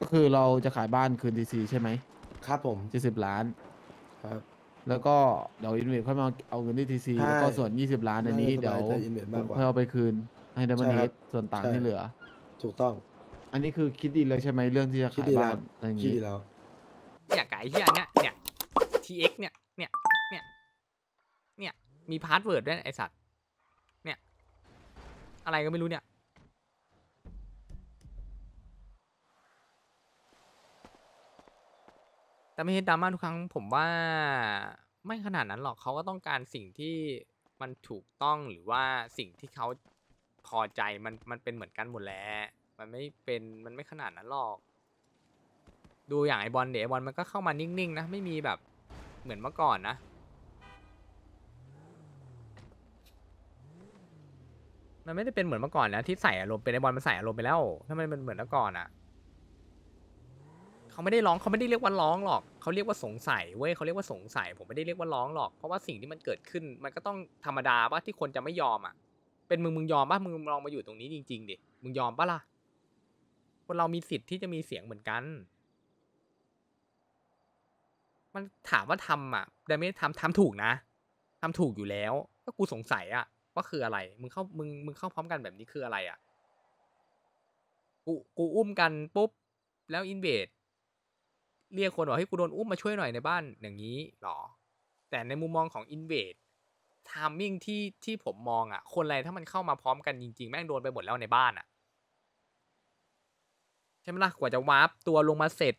ก็คือเราจะขายบ้านคืนทีซีใช่ไหมครับผมเจ็ดสิบล้าน ครับ แล้วก็เดี๋ยวอินเวสค่อยมาเอาเงินที่ทีซีใช่แล้วก็ส่วนยี่สิบล้านอันนี้น่าจะเดี๋ยวสบายใจ invest มากกว่าค่อยเอาไปคืนให้ดัมเบิลใช่เฮครัดบส่วนต่างใช่ ที่เหลือ ถูกต้อง อันนี้คือคิดดีเลยใช่ไหมเรื่องที่จะคิดขายดีแล้บ้าวนอะไรอย่างคิดงี้ดีแล้ว เนี่ยไก่เฮียเนี่ยเนี่ย tx เนี่ย เนี่ย เนี่ย เนี่ย มีพาสเวิร์ดด้วยไอสัตว์ เนี่ย อะไรก็ไม่รู้เนี่ย แต่ไม่ใช่ดราม่าทุกครั้ง ผมว่าไม่ขนาดนั้นหรอกเขาก็ต้องการสิ่งที่มันถูกต้องหรือว่าสิ่งที่เขาพอใจมันมันเป็นเหมือนกันหมดแหล้วมันไม่เป็นมันไม่ขนาดนั้นหรอก ดูอย่างไอบอลเดยไอบอลมันก็เข้ามานิ่งๆนะไม่มีแบบเหมือนเมื่อก่อนนะมันไม่ได้เป็นเหมือนเมื่อก่อนนะที่ใส่อารมณ์เป็นไอบอลมันใส่อารมณ์ไปแล้วถ้ามันเป็นเหมือนเมื่อก่อนอะ เขาไม่ได้ร้องเขาไม่ได้เรียกว่าร้องหรอกเขาเรียกว่าสงสัยเว้ยเขาเรียกว่าสงสัย ผมไม่ได้เรียกว่าร้องหรอก เพราะว่าสิ่งที่มันเกิดขึ้น มันก็ต้องธรรมดาป่ะที่คนจะไม่ยอมอะ เป็นมึงมึงยอมป่ะมึงลองมาอยู่ตรงนี้จริงๆดิมึงยอมป่ะล่ะคนเรามีสิทธิ์ที่จะมีเสียงเหมือนกัน มันถามว่าทำอะแต่ไม่ได้ทำทำถูกนะทำถูกอยู่แล้ว ก็กูสงสัยอะว่าคืออะไร มึงเข้ามึงมึงเข้าพร้อมกันแบบนี้คืออะไรอะกูกูอุ้มกันปุ๊บแล้ว Invest เรียกคนบอกให้กูโดนอุ้มมาช่วยหน่อยในบ้านอย่างนี้หรอ แต่ในมุมมองของ Invest timing ที่ที่ผมมองอะ คนอะไรถ้ามันเข้ามาพร้อมกันจริง ๆ แม่งโดนไปหมดแล้วในบ้านอะใช่ไหมล่ะกว่าจะ warp ตัวลงมาเสร็จ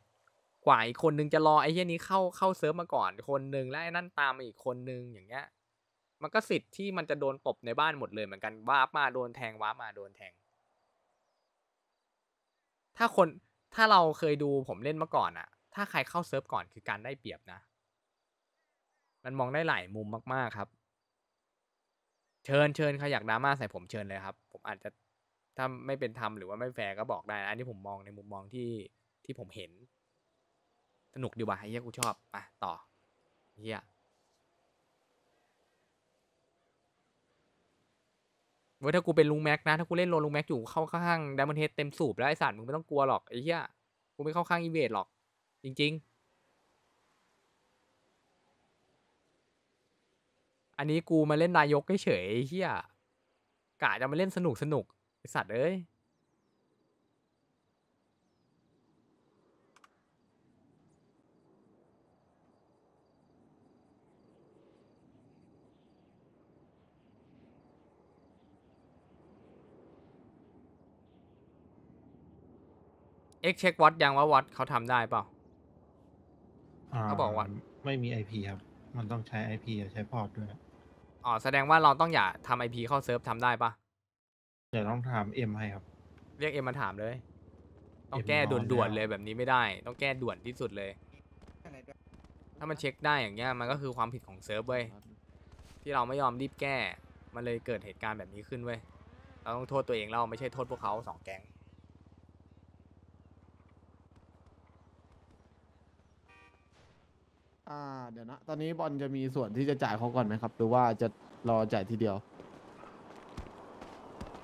กว่าอีกคนนึงจะรอไอ้เหี้ยนี้เข้าเข้าเซิร์ฟมาก่อนคนนึงแล้วไอ้นั่นตามมาอีกคนนึงอย่างเงี้ย มันก็สิทธิ์ที่มันจะโดนตบในบ้านหมดเลยเหมือนกันวาร์ปมาโดนแทงวาร์ปมาโดนแทง ถ้าคนถ้าเราเคยดูผมเล่นมาก่อนอะ ถ้าใครเข้าเซิร์ฟก่อนคือการได้เปรียบนะ มันมองได้หลายมุมมากๆครับ เชิญเชิญใครอยากดราม่าใส่ผมเชิญเลยครับ ผมอาจจะถ้าไม่เป็นธรรมหรือว่าไม่แฟร์ก็บอกได้นะอันนี้ผมมองในมุมมองที่ที่ผมเห็น สนุกดีว่ะไอ้เหี้ยกูชอบอะต่อเหี้ยเว้ยถ้ากูเป็นลุงแม็กนะ ถ้ากูเล่น role ลุงแม็กอยู่เข้าข้างดับเบิลเฮดเต็มสูบแล้วไอ้สัตว์มึงไม่ต้องกลัวหรอกไอ้เหี้ยกูไม่เข้าข้างอินเวดหรอก จริง ๆ อันนี้กูมาเล่นนายกเฉยเหี้ยกะจะมาเล่นสนุกสนุกไอสัตว์เอ้ยเอ็กเช็ควัดยังว่าวัดเขาทำได้เปล่า เขาบอกว่า ไม่มี IP ครับ มันต้องใช้ IP อะใช้พอร์ตด้วย อ๋อ แสดงว่าเราต้องอย่าทำ IP เข้าเซิร์ฟทำได้ปะเดี๋ยวต้องถามเอ็มให้ครับ เรียกเอ็มมาถามเลย ต้องเอ็มแก้นอนด่วนแล้วๆเลยแบบนี้ไม่ได้ ต้องแก้ด่วนที่สุดเลย ถ้ามันเช็คได้อย่างเงี้ย มันก็คือความผิดของเซิร์ฟเว้ย ที่เราไม่ยอมรีบแก้ มันเลยเกิดเหตุการณ์แบบนี้ขึ้นเว้ย เราต้องโทษตัวเองเราไม่ใช่โทษพวกเขาสองแก๊ง อ่าเดี๋ยวนะ ตอนนี้บอลจะมีส่วนที่จะจ่ายเขาก่อนไหมครับ หรือว่าจะรอจ่ายทีเดียว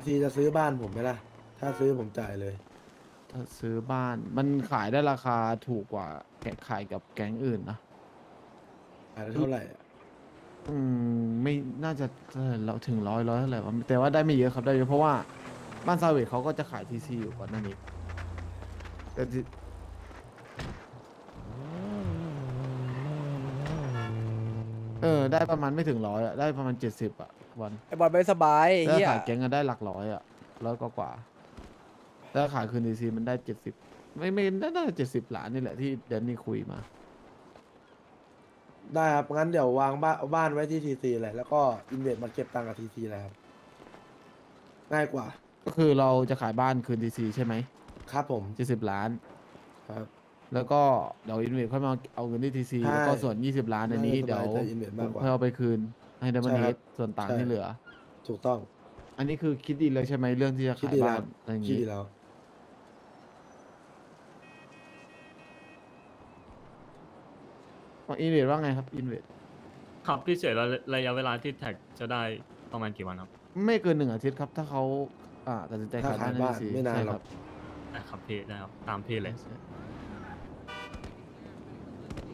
ทีจะซื้อบ้านผมไหมล่ะ ถ้าซื้อผมจ่ายเลย ถ้าซื้อบ้านมันขายได้ราคาถูกกว่าแกะขายกับแก๊งอื่นนะ ขายได้เท่าไหร่อะอืมไม่น่าจะเท่าไหร่เราถึงร้อยร้อยเท่าไหร่วะแต่ว่าได้ไม่เยอะครับได้เยอะเพราะว่าบ้านซาเวทเขาก็จะขายทีซีอยู่ก่อนหน้านี้แต่ที่ เออได้ประมาณไม่ถึงร้อยอะได้ประมาณเจ็ดสิบอะวันไอบอลไม่สบายไอ้ถ้าเฮียขายแก๊งก็ได้หลักร้อยอะร้อยกว่าๆถ้าขายคืน TC มันได้เจ็ดสิบไม่ไม่น่าจะเจ็ดสิบล้านนี่แหละที่เดนนี่คุยมา ได้ครับ งั้นเดี๋ยววางบ้านบ้านไว้ที่ TC เลยแล้วก็อินเวดมาเก็บตังค์กับ TC เลยครับ ง่ายกว่า ก็คือเราจะขายบ้านคืนทีซีใช่ไหมครับผมเจ็ดสิบล้าน ครับ แล้วก็เดี๋ยวอินเวสค่อยมาเอาเงินที่ทีซีใช่แล้วก็ส่วนยี่สิบล้านอันนี้น่าจะเดี๋ยวสบายใจ invest มากกว่าค่อยเอาไปคืนให้ดัมเบิลใช่เฮครับดส่วนต่างใช่ ที่เหลือ ถูกต้อง อันนี้คือคิดดีเลยใช่ไหมเรื่องที่จะคิดขายดีแล้บ้าวนอะไรอย่างคิดงี้ดีแล้ว อินเวสว่าไงครับอินเวสครับพี่เฉยแล้วระยะเวลาที่แท็กจะได้ประมาณกี่วันครับไม่เกินหนึ่งอาทิตย์ครับ ถ้าเขาอ่าตัดสินใจถ้าขายขายบ้านในบ้านทีซีไม่นานใช่หรคอรักบนะครับพี่นะครับตามพี่เลย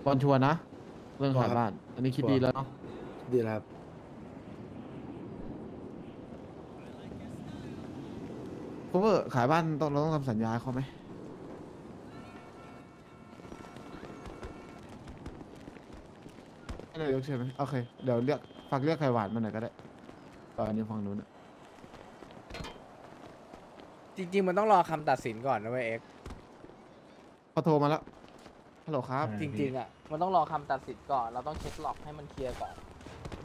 บอลชวนนะ เรื่องชัวร์ขายครับบ้าน อันนี้คิดชัวร์ดีแล้วเนาะดีแล้วครับ เพราะว่าขายบ้านต้องเราต้องทำสัญญาให้เขาไหมไม่ได้ยกใช่ไหมโอเค เดี๋ยวเรียกฝากเรียกไข่หวานมาหน่อยก็ได้ ตอนนี้ฝั่งนู้นอะจริง ๆ มันต้องรอคำตัดสินก่อนนะเว้ยเอ็กซ์เขาโทรมาแล้ว ฮัลโหลครับ จริงๆอะมันต้องรอคำตัดสินก่อน เราต้องเช็คหลอกให้มันเคลียร์ก่อน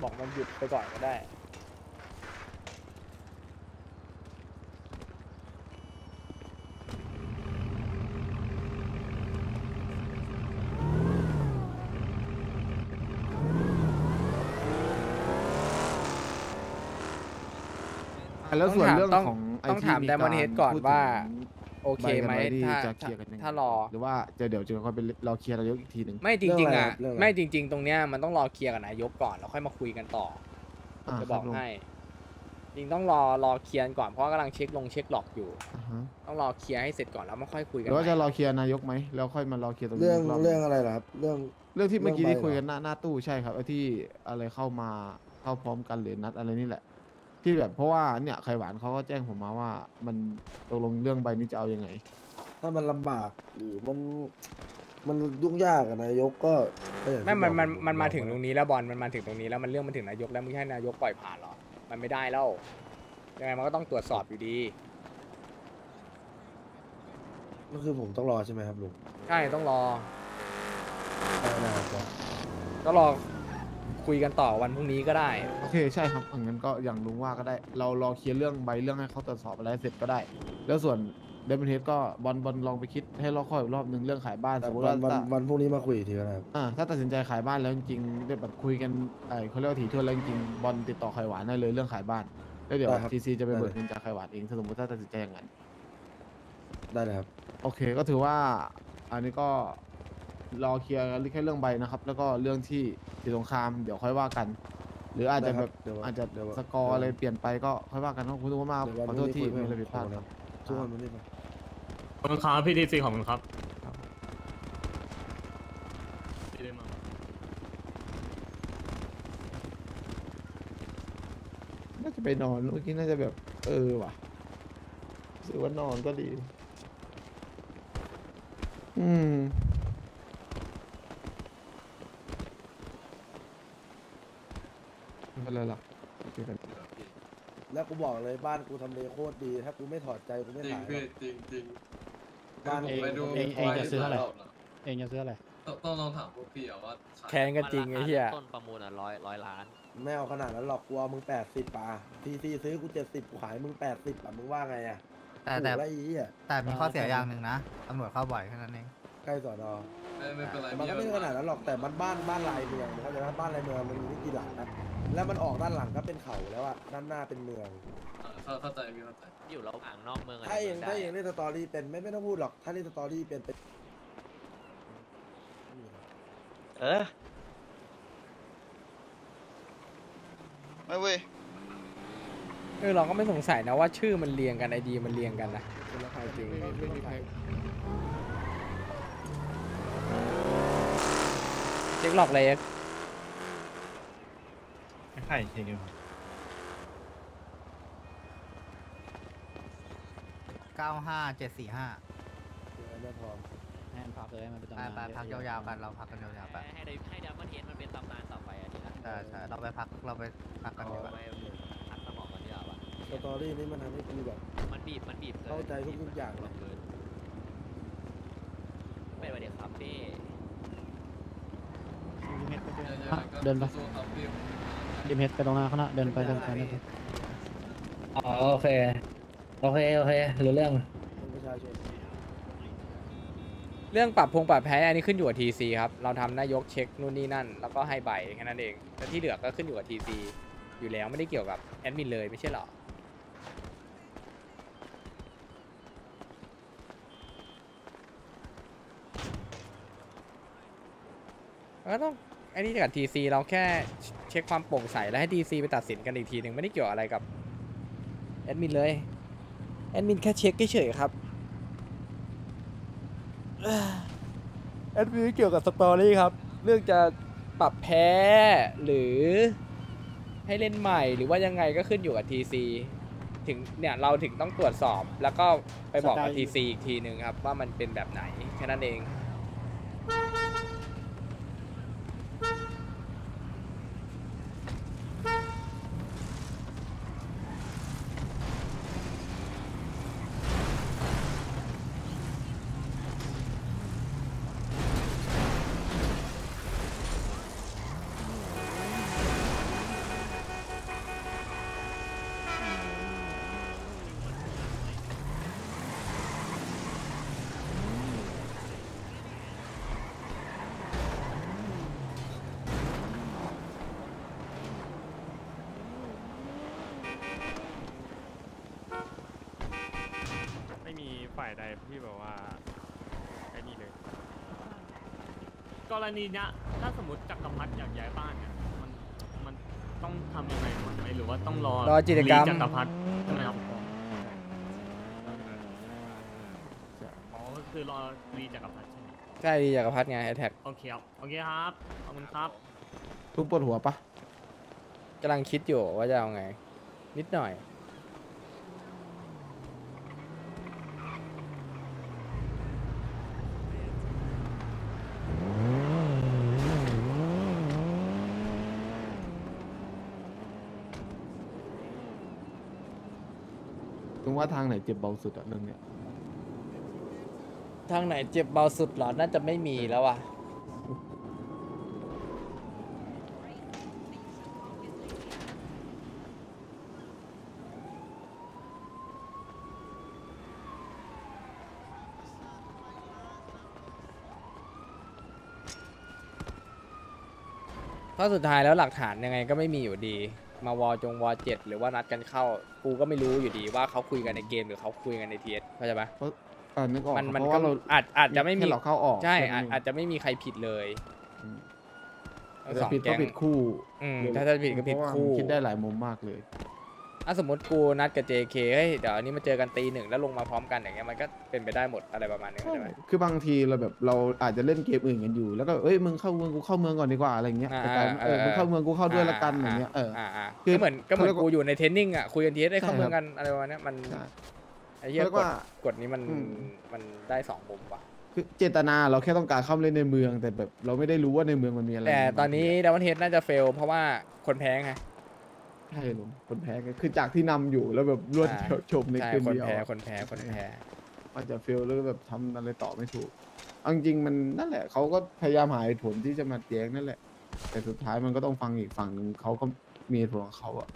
บอกมันหยุดไปก่อนก็ได้ แล้วส่วนเรื่องต้องของไต้องถามที่ Diamond กร Head ก่อนพูดถึงว่า โอเคไหมใบกันว้ที่ถ้าจะเคลียร์กันยังไงถ้ารอ หรือว่าจะเดี๋ยวจะค่อยไปรอเคลียร์นายกอีกทีหนึ่งไม่จริงๆอะเรื่องอะไร ไม่จริง ๆ ตรงเนี้ยมันต้องรอเคลียร์กับนายกก่อนแล้วค่อยมาคุยกันต่ออ่าจะบอกครับลุงให้ จริงต้องรอรอเคลียร์ก่อนเพราะว่ากำลังเช็คลงเช็คหลอกอยู่ อ่าฮะต้องรอเคลียร์ให้เสร็จก่อนแล้วมาค่อยคุยหกันรือว่าใหม่จะรอเคลียร์นายกไหมแล้วค่อยมารอเคลียร์ตรงนี้เรื่องกบเรื่องอะไรเหรอครับ เรื่อง เรื่องที่เมื่อกี้เรื่องที่ใบคุยเหรอ กันหน้าหน้าตู้ใช่ครับไอ้ที่อะไรเข้ามาเข้าพร้อมกันหรือนัดอะไรนี่แหละ ที่แบบเพราะว่าเนี่ยไข่หวานเขาก็แจ้งผมมาว่า มันตกลงเรื่องใบนี้จะเอายังไง ถ้ามันลำบากหรือมันมันยุ่งยากอะนายกก็ก็อย่างที่ไม่มันมันบอกมันมาถึงบอกตรงนี้แล้วบอลมันมาถึงตรงนี้แล้วมันเรื่องมันถึงนายกแล้วมึงให้นายกปล่อยผ่านเหรอ มันไม่ได้แล้วยังไงมันก็ต้องตรวจสอบอยู่ดี ก็คือผมต้องรอใช่ไหมครับลุงใช่ต้องรอ ได้ได้ครับก็รอ คุยกันต่อวันพรุ่งนี้ก็ได้ โอเคใช่ครับอังั้นก็อย่างลุงว่าก็ได้ เรารอเคลียร์เรื่องใบเรื่องให้เขาตรวจสอบอะไรเสร็จก็ได้ แล้วส่วนเดมอนเฮดก็บอลบอลลองไปคิดให้รอบคอบอีกรอบหนึ่งเรื่องขายบ้านแต่สมมติวัว่านวันถ้าวันพรุ่งนี้มาคุยอีกทีก็ได้ครับอ่าถ้าตัดสินใจขายบ้านแล้วจริงๆได้แบบคุยกันไอ้เขาเรียกว่าถี่ถ้วนแล้วจริงๆบอลติดต่อไข่หวานได้เลยเรื่องขายบ้านแล้วเดี๋ยวได้ครับทีซีจะไปได้เบิกเลยเงินจากไข่หวานเองถ้าสมมติถ้าตัดสินใจอย่างนั้น ได้เลยครับ โอเคก็ถือว่าอันนี้ก็ รอเคลียร์แค่เรื่องใบนะครับ แล้วก็เรื่องที่สีสงครามเดี๋ยวค่อยว่ากัน หรืออาจจะได้คแบรับบเดี๋ยวอาจจะเดี๋ยวสกอร์อะไรเดี๋ยว เปลี่ยนไปก็ค่อยว่ากันขอบคุณทุกคนมากเดี๋ยววันขอโทษที่พรุ่งมีนี้อะไรผิดพลาดคุยคกัรันบทุกคนวันนี้มาขอบคุณครับพี่ดีซีขอบคุณครับพี่ได้มา น่าจะไปนอนเมื่อกี้น่าจะแบบ เออว่ะรู้สึกว่านอนก็ดี อืมไม่ เป็นไรหรอกคุยกันแล้วกูบอกเลยบ้านกูทำเลโคตรดี ถ้ากูไม่ถอดใจกูไม่จริงขายหรพี่อก จริงจริงบ้าน ผมเองไปดูเองเองจะซื้อเท่าไหร่รบนะเองจะซื้ออะไรต้องต้องลองถามพวกพี่อะว่าขายแค้นกันจริงไอ้เหี้ย ต้นประมูลอะร้อยร้อยล้าน ไม่เอาขนาดนั้นหรอกกูเอามึงแปดสิบป่ะทีทีซื้อกูเจ็ดสิบกูขายมึงแปดสิบอะมึงว่าไงอะแต่แต่ถูกแล้วไอ้เหี้ยแต่มีข้อเสียอย่างหนึ่งนะตำรวจเข้าบ่อยแค่นั้นเอง ใกล้สอนอไม่ไม่เป็นไรมันก็ไม่ได้ขนาดนั้นหรอกแต่มันบ้านบ้านลายเมืองเข้าใจไหมบ้านลายเมืองมันมีไม่กี่หลังนะ แล้วมันออกด้านหลังก็เป็นเขาแล้วอะด้านหน้าเป็นเมืองอ่าเข้าเข้าใจพี่เข้าใจอยู่ระหว่างนอกเมืองะถ้าเองได้ถ้าเองเล่นสตอรี่เป็นไม่ไม่ต้องพูดหรอก ถ้าเล่นสตอรี่เป็นเป็นเออไม่เว้ยเออเราก็ไม่สงสัยนะว่าชื่อมันเรียงกันไอดีมันเรียงกันนะเป็นราคาจริงไม่ไม่ไม่มีใครเช็คหลอกเลย เอ็กซ์ไม่ใช่เช็คอยู่ครับ95745ไม่พอให้มันพักเลยให้มันเป็นไปตำนานไปพักยาวๆกันเราพักกันยาวๆไปให้ได้ให้ดับเบิลเฮดมันเป็นตำนานต่อไปอันนี้นะใช่ใช่เราไปพักเราไปพักกันดีกว่าไปพักสมองกันดีกว่าสตอรี่นี้มันทำให้กูแบบมันบีบมันบีบกินเข้าใจทุกๆอย่างเลยเกินไม่เป็นไรเดี๋ยวครับพี่เดินไปสู้ๆครับพี่ ดิมเฮดไปตรงหน้าเขานะเดินไปเดินไปเดินไปอ๋อโอเค โอเค โอเครู้เรื่องเป็นประชาชนเรื่องปรับพงปรับแพ้อันนี้ขึ้นอยู่กับทีซีครับ เราทำนายกเช็คนู่นนี่นั่น แล้วก็ให้ใบแค่นั้นเองแต่ที่เหลือก็ขึ้นอยู่กับทีซีอยู่แล้วไม่ได้เกี่ยวกับแอดมินเลยไม่ใช่หรอก็ต้องไอ้นี่กับทีซีเราแค่ เช็คความโปร่งใสแล้วให้ทีซีไปตัดสินกันอีกทีหนึ่งไม่ได้เกี่ยวอะไรกับแอดมินเลย แอดมินแค่เช็คเฉยๆครับ แอดมินเกี่ยวกับสตอรี่ครับ เรื่องจะปรับแพ้หรือให้เล่นใหม่หรือว่ายังไงก็ขึ้นอยู่กับ TC ถึงเนี่ยเราถึงต้องตรวจสอบแล้วก็ไปบอกกับ TC อีกทีหนึ่งครับ ว่ามันเป็นแบบไหนแค่นั้นเองายใดที่แบบว่าไอ้นี่เลย กรณีเนี้ยถ้าสมมติจักรพรรดิอยากย้ายบ้านเนี่ยมันมันต้องทำยังไงมั้งไหมหรือว่าต้องรอรอกิจกรรม จักรพรรดิใช่ไหมครับอ๋อก็คือรอรีจักรพรรดิใช่ไหมใช่ดีจักรพัฒไงแอทแทกโอเคครับโอเคครับขอบคุณครับ ทุกปวดหัวปะกำลังคิดอยู่ว่าจะเอาไง นิดหน่อย งว่าทางไหนเจ็บเบาสุดอะเรื่องเนี้ยทางไหนเจ็บเบาสุดเหรอ น่าจะไม่มีแล้วอะ เพราะสุดท้ายแล้วหลักฐานยังไงก็ไม่มีอยู่ดี มาวอจงวอเจ็ดหรือว่านัดกันเข้า กูก็ไม่รู้อยู่ดีว่าเขาคุยกันในเกมหรือเขาคุยกันในทีเอสเข้าใจปะเพราะอ่านึกออกมันครับมันเพราะก็ว่าเราอาจอาจจะไม่มีแค่เราเข้าออกใช่แค่นั้อาจนเองอาจจะไม่มีใครผิดเลยอืมทั้งแต่สองผิดก็แก๊งผิดคู่อืมเลยถ้าจะผิดก็ผิดเพราะว่าคู่มันคิดได้หลายมุมมากเลย ถ้าสมมติกูนัดกับ JK เฮ้ยเดี๋ยวอันนี้มาเจอกันตีหนึ่งแล้วลงมาพร้อมกันอย่างเงี้ยมันก็เป็นไปได้หมดอะไรประมาณนี้ใช่ไหมคือบางทีเราแบบเราอาจจะเล่นเกมอื่นกันอยู่ แล้วก็เอ้ยมึงเข้าเมืองกูเข้าเมืองก่อนดีกว่าอะไรเงี้ยอ่าแต่กลายเป็นเออเออมึงเข้าเมืองกูเข้าด้วยละกันอ่าอย่างเงี้ยเอออ่าอ่าคือก็เหมือนก็เหมือนเขาเรียกว่ากูอยู่ในเทรนนิ่งอะคุยกันทีได้เข้าใช่เมืองครับกันอะไรประมาณเนี้ยมันใช่ไอ้เหี้ยเรียกกฎว่ากฎนี้มันอืมมันได้สองมุมว่ะคือเจตนาเราแค่ต้องการเข้าเล่นในเมืองแต่แบบเราไม่ได้รู้ว่าในเมืองมันมีอะไรแต่ตอนนี้ดาวน์เทสน่าจะเฟล เพราะว่าคนแพ้ไง ใช่ลุงคนแพ้ก็คือจากที่นำอยู่แล้วแบบรวดใช่เดียวจบในใช่คืนคนเดียวแพ้คนแพ้คนแพ้ อาจจะเฟลแล้วก็แบบทำอะไรต่อไม่ถูกเอาจริงๆมันนั่นแหละเขาก็พยายามหาเหตุผลที่จะมาแย้งนั่นแหละ แต่สุดท้ายมันก็ต้องฟังอีกฝั่งหนึ่งเขาก็มีเหตุผลของเขาอะ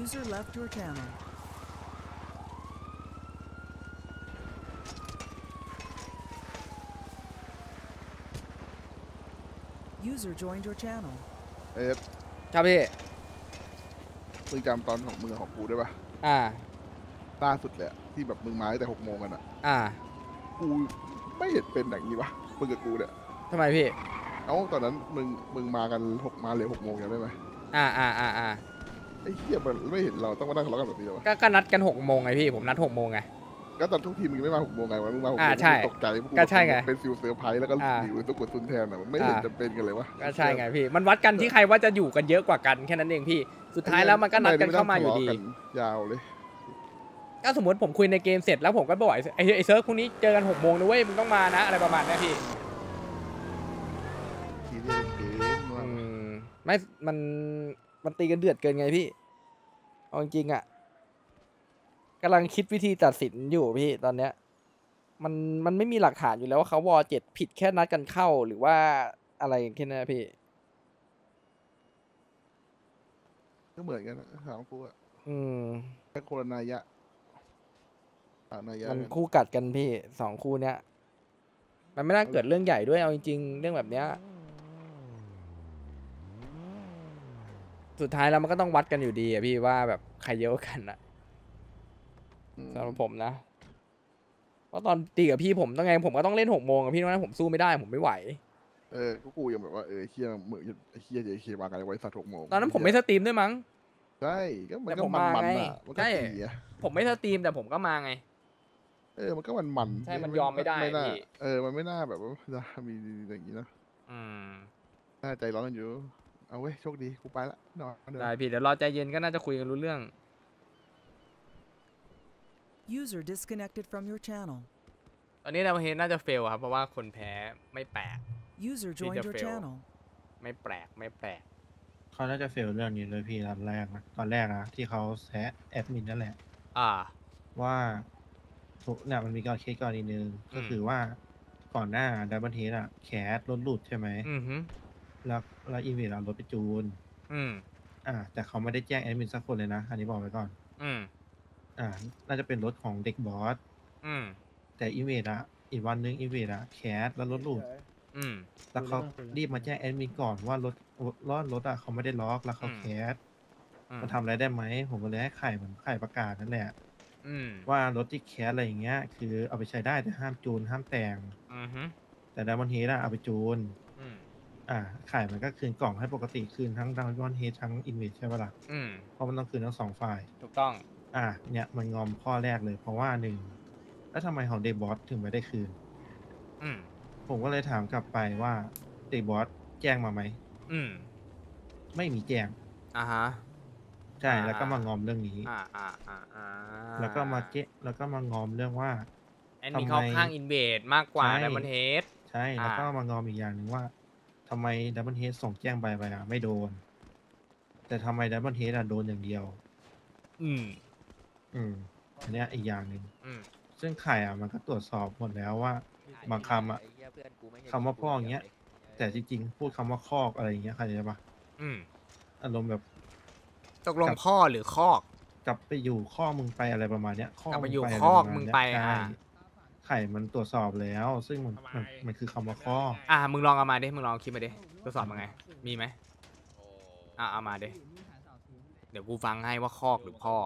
User left your channel. User joined your channel. เอฟครับพี่ มึงจำตอนของมึงกับของกูได้ปะอ่า ล่าสุดเลยอะที่แบบมึงมาตั้งแต่หกโมงกันอะอ่ากูไม่เห็นเป็นอย่างนี้วะมึงกับกูเนี่ยทำไมพี่ เอ้าตอนนั้นมึงมึงมากันหกมาเลยหกโมงยังได้ไหมอ่าอ่าอ่าอ่า ไอ้เหี้ยมันไม่เห็นเราต้องมานั่งทะเลาะกันแบบนี้เลยวะก็ก็นัดกันหกโมงไงพี่ผมนัดหกโมงไง ก็ตอนทุกทีมึงไม่มาหกโมงไงวะมึงมาหกโมอ่างใช่ตกใจพวก็ใช่ไงเป็นฟิลเซอร์ไพรส์แล้วก็อ่า หนีไปตุกกดซุนแทนอะมันไม่เห็นอ่าจะเป็นกันเลยวะ ก็ใช่ไงพี่ มันวัดกันที่ใครว่าจะอยู่กันเยอะกว่ากันแค่นั้นเองพี่ สุดท้ายแล้วมันก็นัดกันเข้ามาอยู่ดีทำไมไม่นั่งทะเลาะกันยาวเลย ก็สมมติผมคุยในเกมเสร็จแล้วผมก็บอกไอ้ไอ้ไอ้เซิร์ฟพรุ่งนี้เจอกันหกโมงนะเว้ยมึงต้องมานะ อะไรประมาณเนี้ยพี่ทีเดียวเกมอืมไม่มัน มันตีกันเดือดเกินไงพี่เอาจริงๆอะกำลังคิดวิธีตัดสินอยู่พี่ตอนเนี้ย มันมันไม่มีหลักฐานอยู่แล้วว่าเขาวอเจ็ดผิดแค่นัดกันเข้าหรือว่าอะไรแค่นั้นนะพี่ ก็เหมือนกันนะถามกูอะอืมแค่โคโรนายะอ่านายะมันกันคู่กัดกันพี่สองคู่เนี้ย มันไม่น่าเกิดเรื่องใหญ่ด้วยเอาจริงๆเรื่องแบบเนี้ย สุดท้ายแล้วมันก็ต้องวัดกันอยู่ดีอะพี่ว่าแบบใครเยอะกว่ากันอะอืมสำหรับผมนะเพราะตอนตีกับพี่ผมต้องไงผมก็ต้องเล่นหกโมงอะพี่นั้นผมสู้ไม่ได้ผมไม่ไหวเออก็กูยังแบบว่าเออเฮียเหมือนไอ้เฮียเจเคมากันไว้สัตว์หกโมงตอนนั้นผมไม่สตรีมด้วยมั้งใช่ก็มันแต่ก็ผมมันมามันไงอะมันก็ใช่ตีอะผมไม่สตรีมแต่ผมก็มาไง เออมันก็มันมันใช่มันยอมไม่ได้น่าพี่เออมันไม่น่าแบบว่าจะมีอย่างนี้นะอืมน่าใจร้อนกันอยู่ เอาเว้ยโชคดีกูไปละนอนเดี๋ยวได้พี่เดี๋ยวรอใจเย็นก็น่าจะคุยกันรู้เรื่อง User disconnected from your channel. ตอนนี้เราเฮน่าจะเฟลครับเพราะว่าคนแพ้ไม่แปลก User Be joined the your fail. channel. ไม่แปลกไม่แปลก เขาน่าจะ fail เรื่องนี้เลยพี่ตอนแรกนะตอนแรกนะที่เขาแซะแอดมินนั่นแหละ อ่า ว่าถูกเนี่ยมันมีการเคสกรณีหนึ่งก็คือว่าก่อนหน้าดับเบิลเฮดอะ cast รถหลุดใช่ไหม อือฮึ แล้วแล้วอินเวดเอารถไปจูน อืม อ่า แต่เขาไม่ได้แจ้งแอดมินสักคนเลยนะ อันนี้บอกไว้ก่อน อืม อ่า น่าจะเป็นรถของเด็กบอส อืม แต่อินเวดอะอีกวันนึงอินเวดอะ cast แล้วรถหลุด อืม แล้วเขารีบมาแจ้งแอดมินก่อนว่ารถรอดรถอะเขาไม่ได้ล็อกแล้วเขาอืมแคสอืมมันทำอะไรได้ไหม ผมก็เลยให้ไข่เหมือนไข่ประกาศนั่นแหละ อืมว่ารถที่ cast อะไรอย่างเงี้ย คือเอาไปใช้ได้แต่ห้ามจูนห้ามแต่ง อือฮึแต่ดับเบิลเฮดอะเอาไปจูน อืมอ่าไข่มันก็คืนกล่องให้ปกติคืนทั้งดับเบิลเฮดทั้งอินเวดใช่ปะล่ะอืม เพราะมันต้องคืนทั้งสองฝ่าย ถูกต้อง อะเนี่ยมันงอมข้อแรกเลยเพราะว่าหนึ่งแล้วทำไมของเดย์บอสถึงไม่ได้คืน อืม ผมก็เลยถามกลับไปว่าเดย์บอสแจ้งมาไหม อืม ไม่มีแจ้ง อ่าฮะ ใช่อ่า แล้วก็มางอมเรื่องนี้ อ่าอ่าอ่าอ่าแล้วก็มาเกะแล้วก็มางอมเรื่องว่า แอดมินเข้าข้างอินเวดมากกว่าใช่ ดับเบิลเฮด ใช่แล้วก็อ่ามมางอมอีกอย่างหนึ่งว่าทำไมดับเบิลเฮดส่งแจ้งไปไปอะไม่โดน แต่ทำไมดับเบิลเฮดอะโดนอย่างเดียว อืม อืม อันเนี้ยอีกอย่างหนึ่งอืม ซึ่งไข่อะมันก็ตรวจสอบหมดแล้วว่า บางคำอะไเหี้ยเพื่อนกูไม่เห็นคำว่าพ่ออย่างกูเงี้ยลแต่จริงๆพูดคำว่าคอกอะไรอย่างเงี้ยเข้าใจปะอืม อารมณ์แบบ ตกลงพ่อหรือคอก กลับไปอยู่ข้อมึงไปอะไรประมาณเนี้ยข้อกลับไปอยู่ะรคอกประาณมึงเนี้ยไปใช่อ่า ไข่มันตรวจสอบแล้ว ซึ่งมันมันมันคือคำว่าข้อ อ่ามึงลองเอามาดิมึงลองคิดมาดิทดสอบมาไง มีไหมอ่าเอามาดิเดี๋ยวกูฟังให้ว่าคอกหรือพ่อ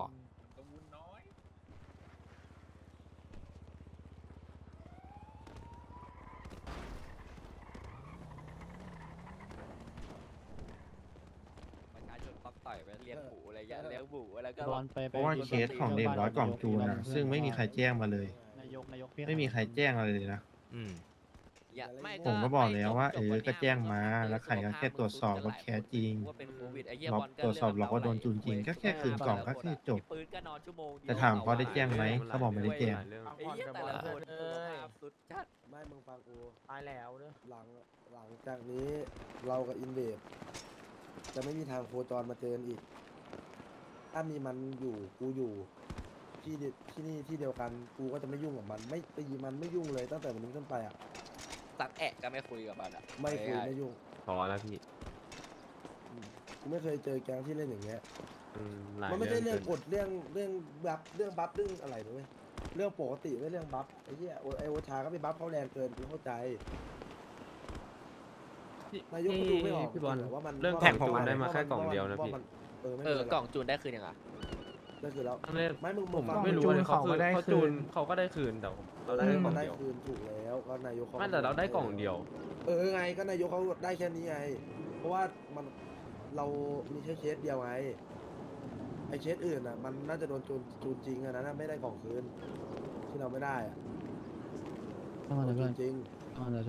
ประชาชนปักต่อยไปเลี้ยงหมูอะไรอย่างเงี้ยเลี้ยงหมูแล้วก็บอลไปเพราะว่าเคสของเดบร้อยกล่องจูนอะซึ่งไม่มีใครแจ้งมาเลยนาย กนายกพี่ไม่มีใครแจ้งอะไรเลยนะ อืม อย่าไม่ผมก็บอกแล้วไม่ว่าจบเออวันนี้ยก็แจ้งมาเออแล้วใครก็แค่ตรวจสอบว่าแคสจริงว่าเป็นโควิดไอ้เหี้ยเราบอลก็ตรวจสอบเงหรอกว่าโดนจูนจริงก็แค่คืนกล่องก็คือจบ ปืนก็นอนชั่วโมงเดียวแต่ถามเขาได้แจ้งไหมเขาบอกไม่ได้แจ้ง ไอ้เหี้ยแต่ละคนเออสุดจัดไม่มึงฟังกูตายแล้วเนอะหลังหลังจากนี้เรากับอินเวดจะไม่มีทางโคจรมาเจอกันอีก ถ้ามีมันอยู่กูอยู่ ที่เดีที่นี่ที่เดียวกันกูก็จะไม่ยุ่งกับมัน ไม่ตีมันไม่ยุ่งเลยตั้งแต่วันนี้ขึ้นไปอะสักแอะก็ไม่คุยกับมันอะไม่คุยง่ายๆไม่ยุ่งพอแล้วพี่อืมกูไม่เคยเจอแก๊งที่เล่นอย่างเงี้ย อืมหลายมันไม่ใช่เรื่องกิกฎเรื่องเรื่องบัฟเรื่องบัฟเรื่องอะไรนะเลยเรื่องปกติไม่เรื่องบัฟไอ้เหี้ยโอไอโอชาก็ไปบัฟเขาแรงเกินกูเข้าใจนายกก็ดูไม่ออกพี่บอลจริงๆว่ามันเรื่องว่าแท็กนผมได้มาว่แค่กล่องว่เดียวนะว่าพี่มันเออไม่เอเป็นอไรกล่องจูนได้คืนยังอะ ก็คือแล้ว ตอนแรกไม่มึงผมฟังไม่รู้เลยเขาคืนเขาจูนเขาก็ได้คืนแต่เราได้เอแค่อกล่มัอนงได้เดียวคืนถูกแล้วก็นายกเขาไม่แต่เราได้กล่องเดียว เออไงก็นายกเขาได้แค่นี้ไง เพราะว่ามันเรามีแค่เคสเดียวไงไอเคสอื่นอะ มันน่าจะโดนจูนจูนจริงอะนะไม่ได้กล่องคืนที่เราไม่ได้อะเข้ามาเลยจูเพื่อนนจริงเข้ามาเลย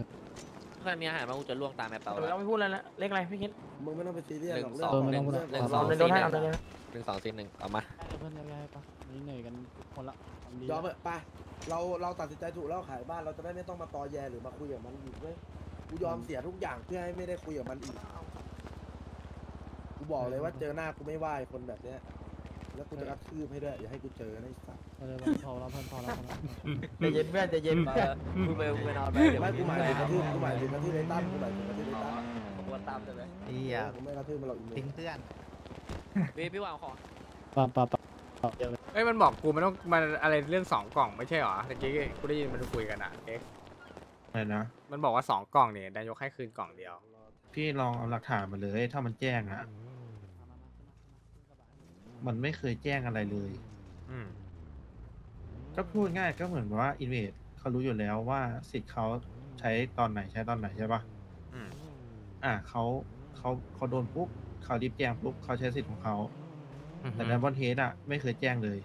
เพื่อนมีอาหารมากูจะล่วงตามแมปเตาเราแล้วไม่พูดแล้วนะเลขอะไรพี่คิดมึงไม่ต้องไปซีเรียสหนึ่หรอกงเรื่สอองงของหนึ่งเรื่องหนึ่งของสองเราโดนให้เอาเลยนะหนึ่งสองสี่หนึ่งเอามาให้ เพื่อนได้ปะวันนี้เหนื่อยกันทุกคนละทำดียอมเถอะไปเราเราตัดสินใจถูกแล้วขายบ้านเราจะได้ไม่ต้องมาตอแยหรือมาคุยกับมันอีกเว้ยกูยอมเสียทุกอย่างเพื่อให้ไม่ได้คุยกับมันอีกกูบอกเลยว่าเจอหน้ากูไม่ไหวคนแบบเนี้ย แล้วกูจะกระทืบให้ด้วยอย่าให้กูเจอนะไอ้สัส เออพอแล้วเพื่อนพอแล้วพอแล้วใจเย็นเพื่อนใจเย็นเออมึงไปมึงไปนอนไปเดี๋ยวไม่กูหมายถึงกระทืบไปกูหมายถึงกระทืบในตั้มกูหมายถึงกระทืบในตั้มกูว่าตามใช่ไหมไอ้เหี้ยกูไม่กระทืบมันหรอกอีเมทิ้งลเพื่อนพี่พี่วางของปะปะปะปะ เดี๋ยวเลยเอ้ยมันบอกกูมันต้องมันอะไรเรื่องสองกล่องไม่ใช่เหรอเมื่อกี้กูได้ยินมันคุยกันอะเอ็กอะไรนะ มันบอกว่าสองกล่องเนี่ยนายกให้คืนกล่องเดียว พี่ลองเอาหลักฐานมาเลยถ้ามันแจ้งอะมันไม่เคยแจ้งอะไรเลยอืมก็พูดง่ายก็เหมือนว่า Invest เขารู้อยู่แล้วว่าสิทธิ์เขาใช้ตอนไหนใช้ตอนไหนใช่ปะอืมอะเขาเขาเขาโดนปุ๊บเขารีบแจ้งปุ๊บเขาใช้สิทธิ์ของเขาอือฮึ แต่ Double Head อะ ไม่เคยแจ้งเลย